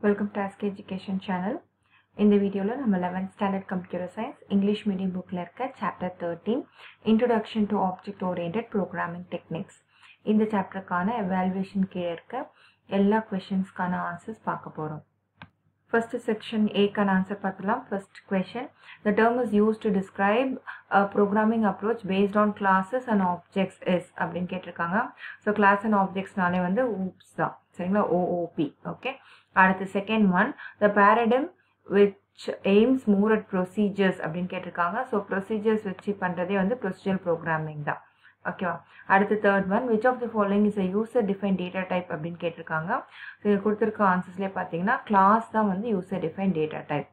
Welcome to ask education channel இந்த வீடியோவில் நம்ம eleventh standard computer science English medium புக்கில் இருக்க chapter thirteen introduction to object orient programming techniques இந்த சாப்டருக்கான எவால்வேஷன் கீழே இருக்க எல்லா கொஷின்ஸ்க்கான ஆன்சர்ஸ் பார்க்க போகிறோம் ஃபர்ஸ்ட் செக்ஷன் ஏக்கான ஆன்சர் பார்த்துலாம் first question the term is use to describe programming approach based on classes and objects S அப்படின்னு கேட்டிருக்காங்க. ஸோ கிளாஸ் அண்ட் ஆப்ஜெக்ட்ஸ்னாலே வந்து ஊப்ஸ் தான். சரிங்களா? ஓஓபி ஓகே அடுத்து second one the paradigm which aims more at procedures அப்படின்னு கேட்டிருக்காங்க. So procedures வச்சு பண்ணுறதே வந்து ப்ரொசீஜர் ப்ரோக்ராமிங் தான். ஓகேவா அடுத்து third one which of the following is a user define data type அப்படின்னு கேட்டிருக்காங்க. ஸோ இது கொடுத்துருக்க ஆன்சர்ஸ்லேயே பார்த்தீங்கன்னா கிளாஸ் தான் வந்து user define data type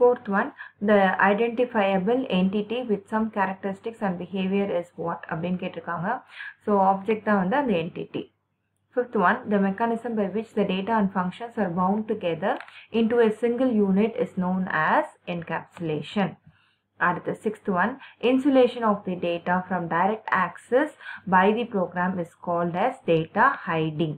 fourth one the identifiable entity with some characteristics and behaviour is what அப்படின்னு கேட்டிருக்காங்க. ஸோ ஆப்ஜெக்ட் தான் வந்து அந்த entity Fifth one, the mechanism by which the data and functions are bound together into a single unit is known as encapsulation. அடுத்து sixth one, insulation of the data from direct access by the program is called as data hiding.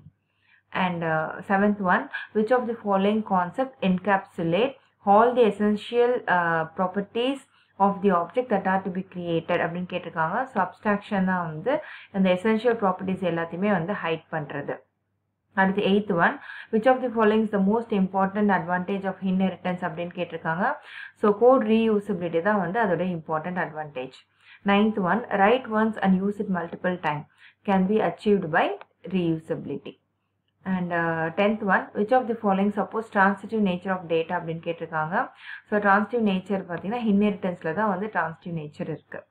And uh, seventh one, which of the following concept encapsulate all the essential uh, properties of the object that are to be created அப்படின்னு கேட்டிருக்காங்க so abstraction தான் வந்து அந்த essential properties எல்லாத்தையுமே வந்து hide பண்ணுறது அடுத்து eighth one which of the followings the most important advantage of inheritance அப்படின்னு கேட்டிருக்காங்க. ஸோ கோட் ரீயூசபிலிட்டி தான் வந்து அதோட important advantage ninth one write once and use it multiple time can be achieved by reusability and tenth one which of the following supports transitive nature of data அப்படின்னு கேட்டிருக்காங்க. So transitive nature பார்த்தீங்கன்னா இன்ஹெரிட்டன்ஸில் தான் வந்து transitive nature இருக்குது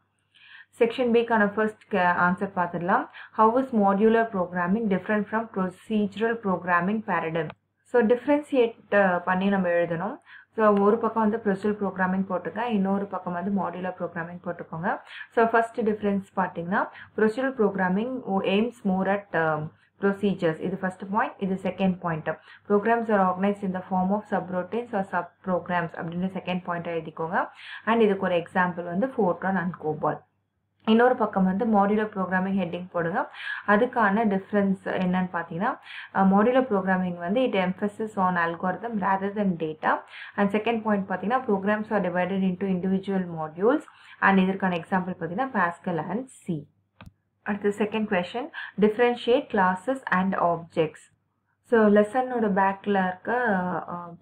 section பிக்கான first answer பார்த்துடலாம் how is modular programming different from procedural programming paradigm so differentiate பண்ணி நம்ம எழுதணும். ஸோ ஒரு பக்கம் வந்து ப்ரொசீஜர் ப்ரோக்ராமிங் போட்டுங்க இன்னொரு பக்கம் வந்து மாடியுலர் ப்ரோக்ராமிங் போட்டுக்கோங்க. ஸோ ஃபர்ஸ்ட் டிஃப்ரென்ஸ் பார்த்தீங்கன்னா procedure programming aims more at procedures. இது first point இது second point. Programs are organized in the form of subroutines or subprograms அப்படின்னு second point எழுதிக்கோங்க. And இதுக்கு ஒரு எக்ஸாம்பிள் வந்து ஃபோர்ட்ரான் அண்ட் கோபால் இன்னொரு பக்கம் வந்து மாடியுலர் ப்ரோக்ராமிங் ஹெட்டிங் போடுங்க. அதுக்கான டிஃப்ரென்ஸ் என்னன்னு பார்த்தீங்கன்னா மாடியுலர் ப்ரோக்ராமிங் வந்து it emphasis on algorithm rather than data and second point பார்த்தீங்கன்னா programs are divided into individual modules and இதற்கான எக்ஸாம்பிள் பார்த்தீங்கன்னா பாஸ்கல் அண்ட் சி அடுத்த second question differentiate classes and objects so லெசனோட பேக்கில் இருக்க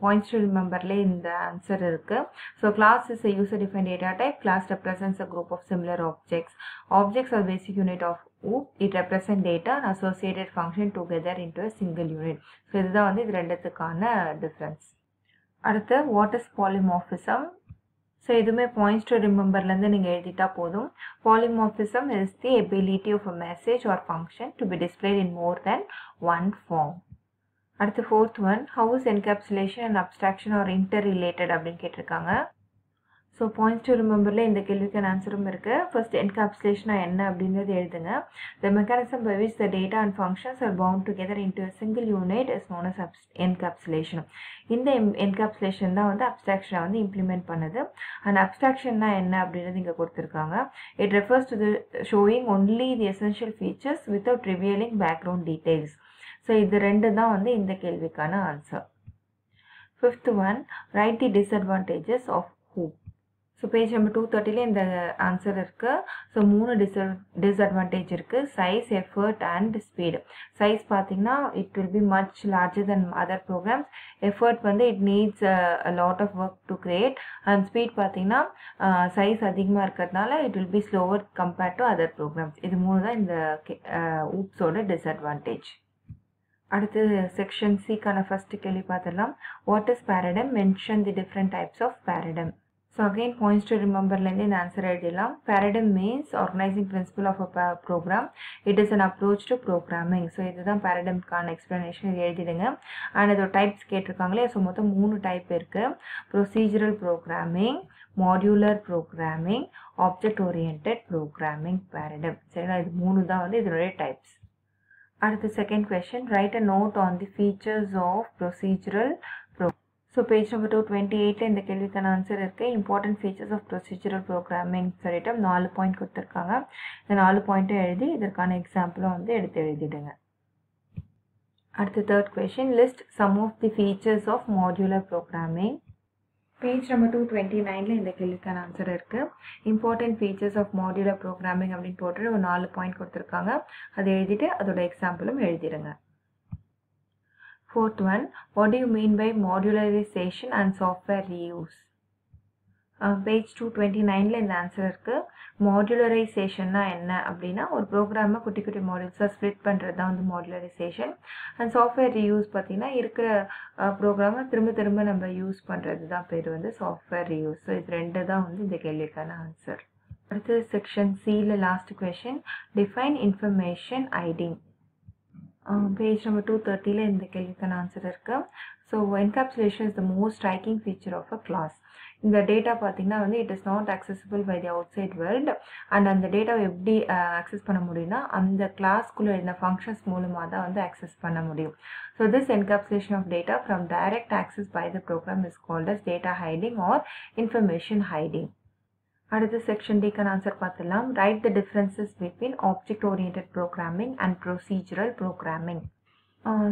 points to ரிமெம்பர்லேயே இந்த answer இருக்குது so class is a user define data type class represents a group of similar objects objects are basic unit of OOP it represent data and associated function together into a single unit. So இதுதான் வந்து இது ரெண்டுத்துக்கான difference அடுத்து what is polymorphism so இதுவுமே points to ரிமெம்பர்லேருந்து நீங்கள் எழுதிட்டா போதும். Polymorphism is the ability of a message or function to be displayed in more than one form அடுத்து fourth one how's encapsulation and abstraction are interrelated அப்படின்னு கேட்டிருக்காங்க. So points to ரிமெம்பரில் இந்த கேள்விக்கான ஆன்சரும் இருக்குது ஃபர்ஸ்ட் என்கேப்சுலேஷனா என்ன அப்படின்றது எழுதுங்க. The mechanism by which the data and functions are bound together into single unit is known as ups encapsulation இந்த என்கேப்சுலேஷன் தான் வந்து அப்ட்ராக்ஷனை வந்து இம்ப்ளிமெண்ட் பண்ணுது. அண்ட் அப்ட்ராக்ஷன்னா என்ன அப்படின்றது இங்கே கொடுத்துருக்காங்க. It refers to the showing only the essential features without revealing background details so இது ரெண்டு தான் வந்து இந்த கேள்விக்கான answer fifth one write the disadvantages of OOP so page number two தேர்ட்டிலே இந்த ஆன்சர் இருக்குது ஸோ மூணு டிஸ் டிஸ்அட்வான்டேஜ் இருக்குது size effort and speed size பார்த்தீங்கன்னா it will be much larger than other programs effort வந்து it needs lot of work to create and speed பார்த்தீங்கன்னா size அதிகமாக இருக்கிறதுனால it will be slower compared to other programs இது மூணு தான் இந்த ஊப்ஸோட டிஸ்அட்வான்டேஜ் அடுத்து செக்ஷன் சிக்கான ஃபஸ்ட்டு கேள்வி பார்த்துடலாம். What is paradigm mention the different types of paradigm so again points to ரிமெம்பர்லேருந்து இந்த ஆன்சர் எழுதிடலாம். Paradigm means organising principle of a program it is an approach to programming so இதுதான் பேரடம்க்கான explanation இது எழுதிடுங்க. And இதோட types கேட்டிருக்காங்களே. So மொத்தம் மூணு டைப் இருக்குது procedural programming modular programming object orient programming paradigm சரிங்களா? இது மூணு தான் வந்து இதனுடைய டைப்ஸ் அடுத்து second question write a note on the features of procedural pro so page number two twenty எயிட்டில் இந்த கேள்விக்கான ஆன்சர் இருக்குது important features of procedural programming சொல்லிட்டு நாலு பாயிண்ட் கொடுத்துருக்காங்க. இந்த நாலு பாயிண்ட்டும் எழுதி இதற்கான எக்ஸாம்பிளும் வந்து எடுத்து எழுதிடுங்க. அடுத்து third question list some of the features of modular programming page number two twenty நைனில் இந்த கேள்விக்கான ஆன்சர் இருக்குது important features of modular programming அப்படின்னு போட்டு ஒரு நாலு பாயிண்ட் கொடுத்துருக்காங்க. அதை எழுதிட்டு அதோட எக்ஸாம்பிளும் எழுதிடுங்க fourth one what you mean by modularisation and software reuse page two twenty நைனில் இந்த ஆன்சர் இருக்குது மாடுலரைசேஷன்னா என்ன அப்படின்னா ஒரு ப்ரோக்ராமை குட்டி குட்டி மாடியூல்ஸாக ஸ்ப்ளிட் பண்ணுறது தான் வந்து மாடுலரைசேஷன் அண்ட் சாஃப்ட்வேர் ரியூஸ் பார்த்திங்கன்னா இருக்கிற ப்ரோக்ராமை திரும்ப திரும்ப நம்ம யூஸ் பண்ணுறது தான் பேர் வந்து சாஃப்ட்வேர் ரியூஸ் ஸோ இது ரெண்டு தான் வந்து இந்த கேள்விக்கான ஆன்சர் அடுத்து செக்ஷன் சியில் லாஸ்ட் கொஷின் டிஃபைன் இன்ஃபர்மேஷன் ஐடி பேஜ் நம்பர் டூ தேர்ட்டியில் இந்த கேள்விக்கான ஆன்சர் இருக்குது so encapsulation is the most striking feature of a class இந்த டேட்டா பார்த்தீங்கன்னா வந்து it is not accessible by the outside world and அந்த டேட்டாவை எப்படி அக்சஸ் பண்ண முடியும்னா அந்த கிளாஸ்க்குள்ளே இருந்த ஃபங்க்ஷன்ஸ் மூலமாக தான் வந்து அக்சஸ் பண்ண முடியும். So this encapsulation of data from direct access by the program is called as data hiding or information hiding அடுத்த செக்ஷன் டீக்கன் ஆன்சர் பார்த்துலாம் write the differences between object orient programming and procedural programming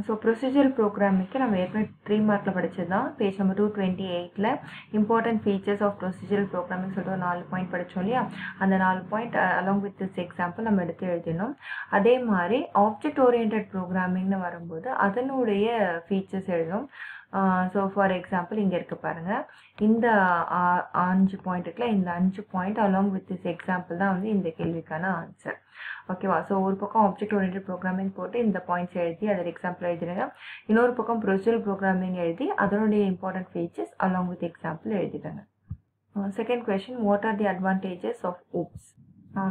so procedure ப்ரோக்ராமிங்க்கு நம்ம ஏற்கனவே three மார்க்கில் படித்தது தான் page number two twenty எயிட்டில் important features of procedural programming சொல்லிட்டு ஒரு நாலு பாயிண்ட் படித்தோம் இல்லையா? அந்த நாலு point along with this example நம்ம எடுத்து எழுதினோம் அதே மாதிரி ஆப்ஜெக்ட் ஓரியன்ட் ப்ரோக்ராமிங்னு வரும்போது அதனுடைய ஃபீச்சர்ஸ் எழுதும் ஸோ ஃபார் எக்ஸாம்பிள் இங்கே இருக்குது பாருங்கள் இந்த அஞ்சு பாயிண்ட் இருக்குல்ல இந்த அஞ்சு point along with this example தான் வந்து இந்த கேள்விக்கான ஆன்சர் ஓகேவா ஸோ ஒரு பக்கம் ஆப்ஜெக்ட் ஓரியன்ட் ப்ரோக்ராமிங் போட்டு இந்த பாயிண்ட்ஸ் எழுதி அதில் எக்ஸாம்பிள் எழுதிடுங்க. இன்னொரு பக்கம் ப்ரொசீஜர் ப்ரோக்ராமிங் எழுதி அதனுடைய important features along with example எழுதிடுங்க. Second question what are the advantages of OOPs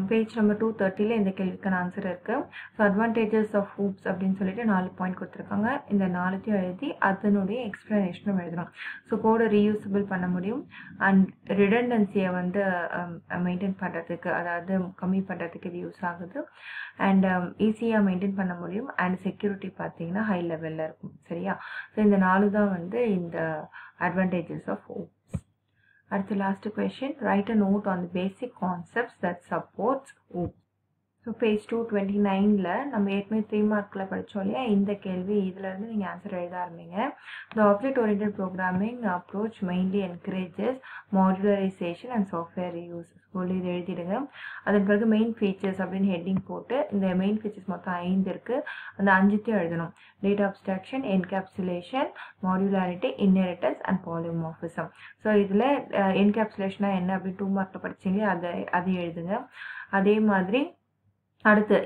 page number two தேர்ட்டியில் இந்த கேள்விக்கான ஆன்சர் இருக்குது ஸோ அட்வான்டேஜஸ் ஆஃப் ஹூப்ஸ் அப்படின்னு சொல்லிட்டு நாலு பாயிண்ட் கொடுத்துருக்காங்க. இந்த நாலுத்தையும் எழுதி அதனுடைய எக்ஸ்ப்ளனேஷனும் எழுதணும். ஸோ கோடை ரீயூசபிள் பண்ண முடியும். அண்ட் ரிடண்டன்சியை வந்து um, மெயின்டைன் பண்ணுறதுக்கு அதாவது கம்மி பண்ணுறதுக்கு இது யூஸ் ஆகுது. அண்ட் ஈஸியாக மெயின்டைன் பண்ண முடியும். அண்ட் செக்யூரிட்டி பார்த்தீங்கன்னா ஹை லெவலில் இருக்கும். சரியா? ஸோ இந்த நாலு தான் வந்து இந்த advantages of OOP At the last question, write a note on the basic concepts that supports OOP. So page two twenty நைனில் நம்ம ஏற்கனவே த்ரீ மார்க்கில் படித்தோம் இல்லையா? இந்த கேள்வி இதிலேருந்து நீங்கள் ஆன்சர் எழுத ஆரம்பிங்க. The object orient programming approach mainly encourages modularisation and software use சொல்லி இது எழுதிடுங்க. அதன் பிறகு மெயின் ஃபீச்சர்ஸ் அப்படின்னு ஹெட்டிங் போட்டு இந்த மெயின் ஃபீச்சர்ஸ் மொத்தம் ஐந்து இருக்குது அந்த அஞ்சுத்தையும் எழுதணும். Data abstraction encapsulation modularity inheritance and polymorphism so இதில் என்கேப்சுலேஷனாக என்ன அப்படின்னு டூ மார்க்கில் படிச்சிங்களே அதை அதை எழுதுங்க. அதே மாதிரி அடுத்து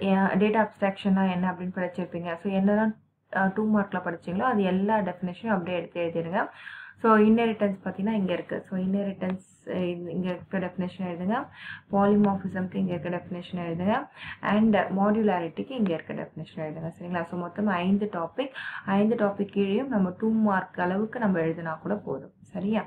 டேட்டா அப்ஸ்ட்ராக்ஷன்னா என்ன அப்படின்னு படிச்சிருப்பீங்க. ஸோ என்னதான் டூ மார்க்கில் படிச்சிங்களோ அது எல்லா டெஃபினேஷனும் அப்படியே எடுத்து எழுதிடுங்க. ஸோ இன்னெரிட்டன்ஸ் பார்த்தீங்கன்னா இங்கே இருக்குது ஸோ இன்னெரிட்டன்ஸ் இங்கே இருக்க டெஃபினேஷன் எழுதுங்க. பாலிமாஃபிசம்க்கு இங்கே இருக்க டெஃபினேஷன் எழுதுங்க. அண்ட் மாடியுலாரிட்டிக்கு இங்கே இருக்க டெஃபினேஷன் எழுதுங்க. சரிங்களா? ஸோ மொத்தம் ஐந்து டாபிக் ஐந்து டாபிக் கீழேயும் நம்ம டூ மார்க் அளவுக்கு நம்ம எழுதினா கூட போதும். சரியா?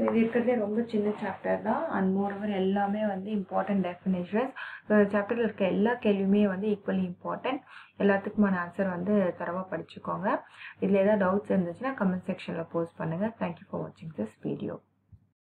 ஸோ இது இருக்கிறதே ரொம்ப சின்ன சாப்டர் தான். அண்ட் மோரோவர் எல்லாமே வந்து இம்பார்ட்டன்ட் டெஃபினேஷன்ஸ் ஸோ சாப்டரில் இருக்க எல்லா கேள்வியுமே வந்து ஈக்குவலி இம்பார்ட்டன்ட் எல்லாத்துக்குமான ஆன்சர் வந்து தரவாக படிச்சுக்கோங்க. இதில் ஏதாவது டவுட்ஸ் இருந்துச்சுன்னா கமெண்ட் செக்ஷனில் போஸ்ட் பண்ணுங்கள் தேங்க்யூ ஃபார் வாட்சிங் திஸ் வீடியோ